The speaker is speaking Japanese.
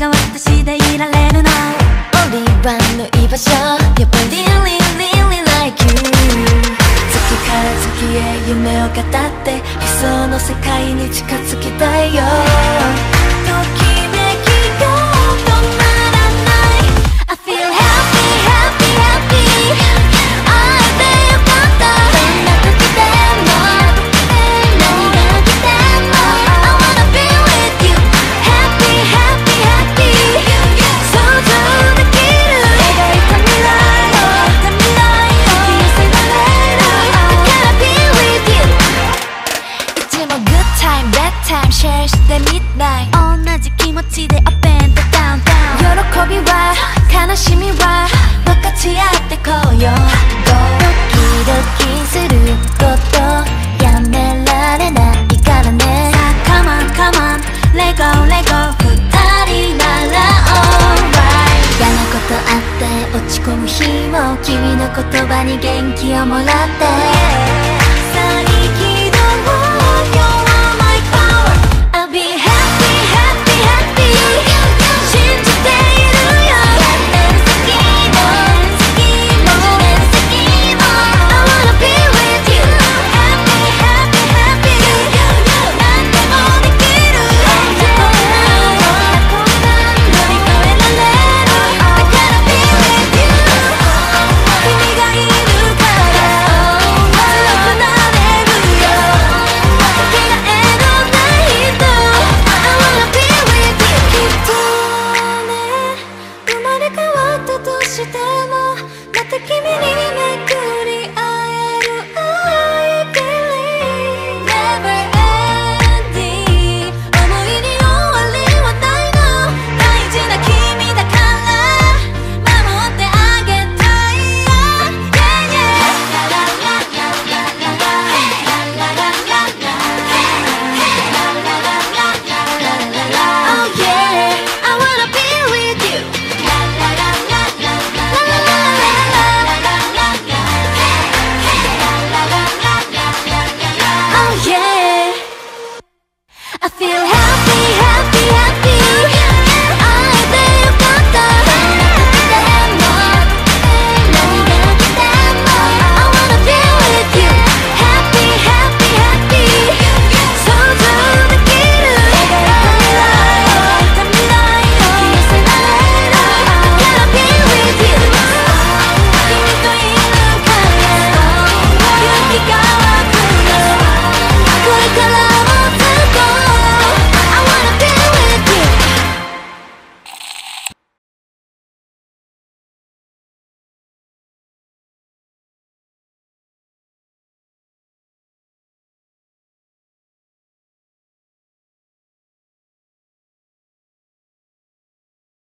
が私でいられるの。Only one の居場所。やっぱり really really like you 月から月へ夢を語って理想の世界に近づきたいよ。Time bad time share midnight. 同じ気持ちで up and down down. 喜びは悲しみは分かち合ってこうよ。ドキドキすることやめられないからね。さあ come on come on. Let go let go. 二人なら alright. 嫌なことあって落ち込む日も君の言葉に元気をもらって。I feel happy.